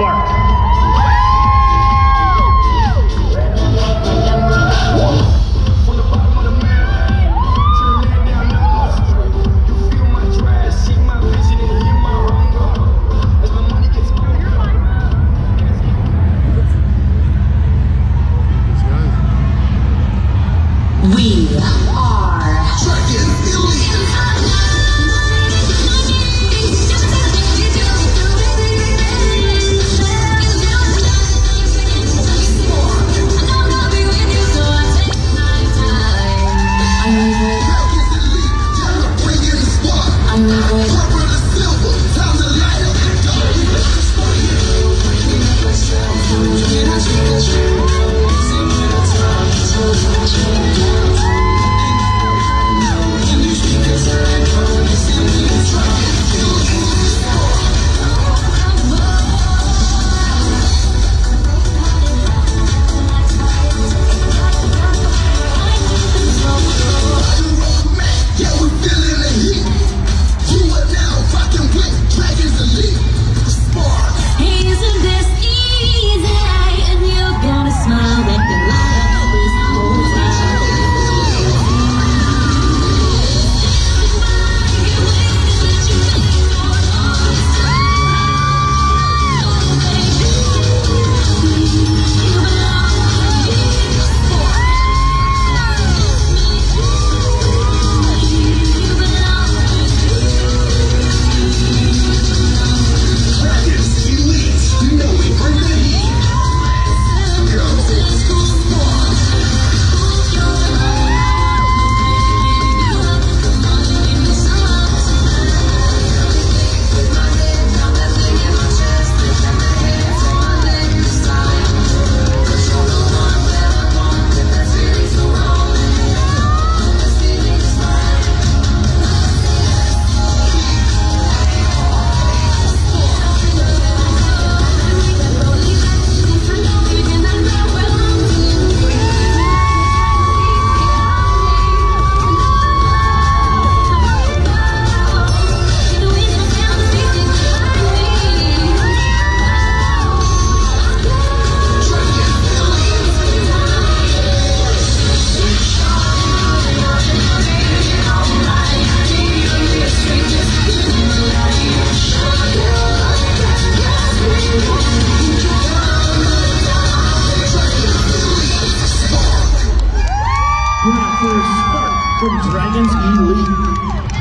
Spark. Now for a Spark from Dragons Elite.